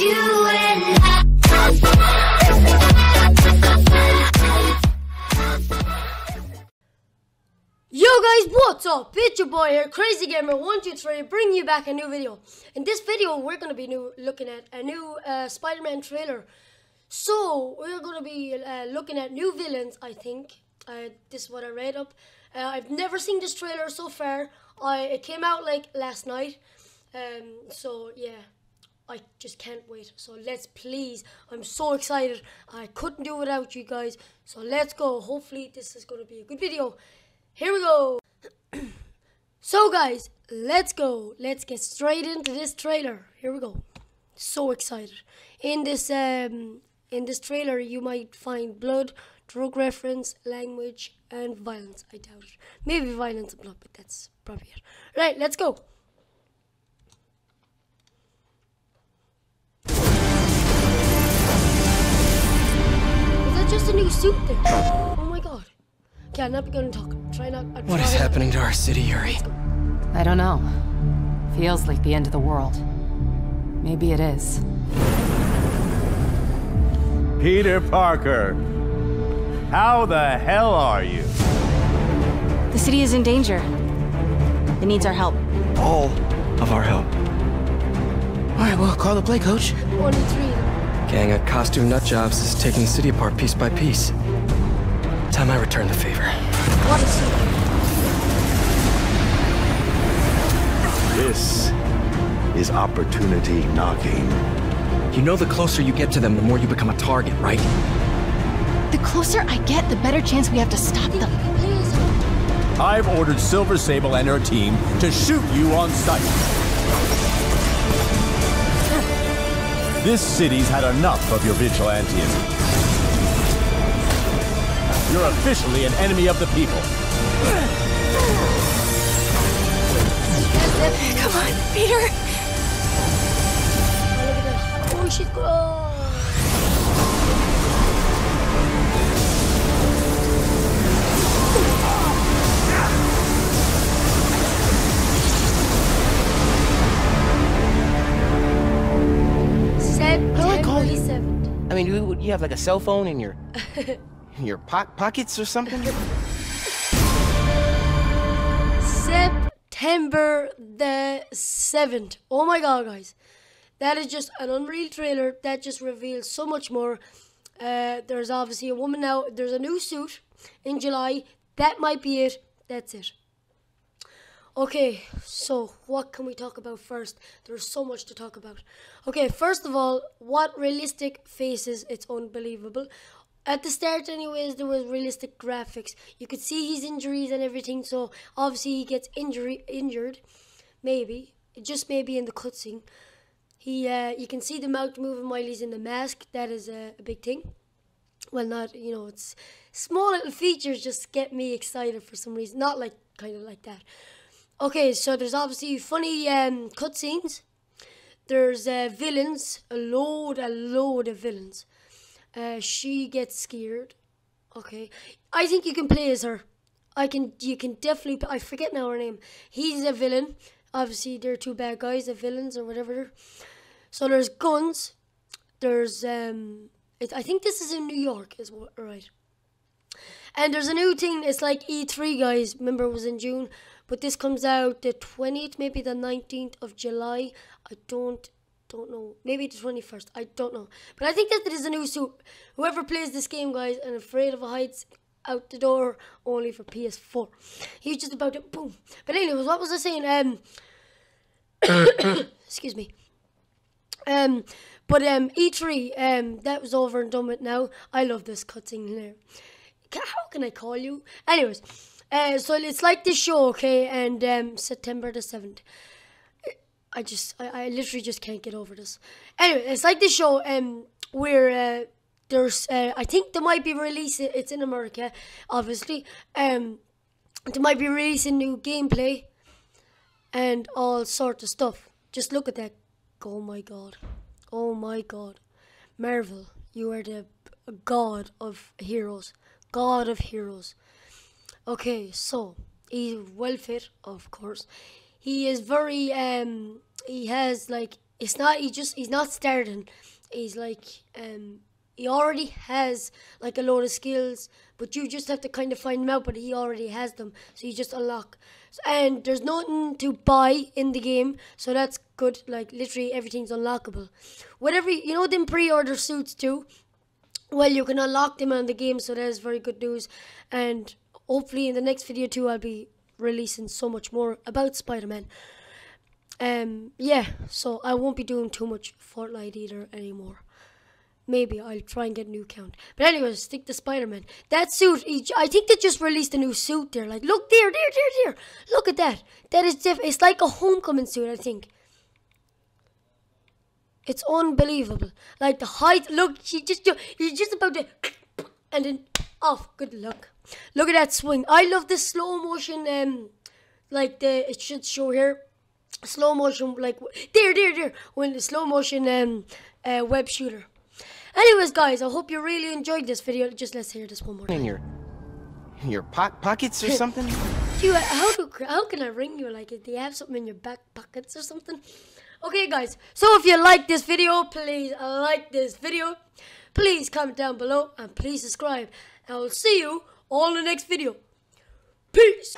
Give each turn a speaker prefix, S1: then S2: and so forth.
S1: Yo guys, what's up? It's your boy here, Crazy Gamer 123, bringing you back a new video. In this video, we're going to be new, looking at a new uh, Spider-Man trailer. So, we're going to be uh, looking at new villains, I think. Uh, this is what I read up. Uh, I've never seen this trailer so far. I It came out like last night. Um, so, yeah. I just can't wait. So let's please. I'm so excited. I couldn't do without you guys. So let's go. Hopefully this is going to be a good video. Here we go. so guys, let's go. Let's get straight into this trailer. Here we go. So excited. In this um in this trailer you might find blood, drug reference, language, and violence. I doubt it. Maybe violence and blood, but that's probably it. Right, let's go. Is that just a new suit there? Oh my god. Okay, I'm not gonna talk. Try not. I'm
S2: What is
S1: trying-
S2: happening to our city, Yuri?
S3: I don't know. Feels like the end of the world. Maybe it is.
S4: Peter Parker. How the hell are you?
S5: The city is in danger. It needs our help.
S2: All of our help. All right, well, call the play, coach.
S1: One three.
S2: Gang of costume nutjobs is taking the city apart piece by piece. Time I return the favor.
S1: What a suit.
S4: This is opportunity knocking.
S2: You know the closer you get to them, the more you become a target, right?
S5: The closer I get, the better chance we have to stop them.
S4: I've ordered Silver Sable and her team to shoot you on sight. This city's had enough of your vigilantism. You're officially an enemy of the people.
S5: Come on, Peter.
S6: Call you?
S1: 27th.
S6: I mean, you, you have like a cell phone in your in your po- pockets or something?
S1: September the 7th. Oh my god, guys. That is just an unreal trailer that just reveals so much more. Uh, there's obviously a woman now. There's a new suit in July. That might be it. That's it. Okay, so what can we talk about first? There's so much to talk about. Okay, first of all, what realistic faces? It's unbelievable. At the start, anyways, there was realistic graphics. You could see his injuries and everything. So obviously he gets injury injured, maybe just maybe in the cutscene. He, uh, you can see the mouth moving while he's in the mask. That is a, a big thing. Well, not you know, it's small little features just get me excited for some reason. Not like kind of like that. Okay, so there's obviously funny um, cutscenes. There's uh, villains, a load, a load of villains. Uh, she gets scared. Okay, I think you can play as her. I can, you can definitely. I forget now her name. He's a villain. Obviously, they're two bad guys, the villains or whatever. So there's guns. There's um. It, I think this is in New York, is what right. And there's a new thing. It's like E3, guys. Remember, it was in June, but this comes out the 20th, maybe the 19th of July. I don't don't know. Maybe the 21st. I don't know. But I think that there is a new suit. Whoever plays this game, guys, and afraid of heights, out the door only for PS4. He's just about to boom. But anyways, what was I saying? Um, excuse me. Um, but um, E3, um, that was over and done with now. I love this cutscene here. How can I call you? Anyways, uh, so it's like this show, okay? And um, September the seventh. I just, I, I literally just can't get over this. Anyway, it's like this show, um, where uh, there's, uh, I think they might be releasing. It's in America, obviously. Um, they might be releasing new gameplay and all sorts of stuff. Just look at that. Oh my god. Oh my god. Marvel, you are the god of heroes. God of heroes. Okay, so he's well fit, of course. He is very um he has like it's not he just he's not starting. He's like um he already has like a load of skills, but you just have to kind of find them out. But he already has them, so you just unlock. And there's nothing to buy in the game, so that's good. Like literally everything's unlockable. Whatever you know, them pre-order suits too. Well, you can unlock them on the game, so that is very good news. And hopefully, in the next video too, I'll be releasing so much more about Spider-Man. Um, yeah, so I won't be doing too much Fortnite either anymore. Maybe I'll try and get a new account. But anyways, stick to Spider-Man. That suit, I think they just released a new suit there. Like, look there, there, there, there. Look at that. That is diff- It's like a homecoming suit, I think. It's unbelievable. Like the height. Look, she just he's just about to, and then off. Good luck. Look at that swing. I love the slow motion. Um, like the it should show here, slow motion. Like there, there, there. When the slow motion um uh, web shooter. Anyways, guys, I hope you really enjoyed this video. Just let's hear this one more
S6: In your in your po- pockets or something?
S1: Do you, how do how can I ring you? Like, do you have something in your back pockets or something? Okay, guys. So if you like this video, please like this video. Please comment down below and please subscribe. I will see you in the next video. Peace.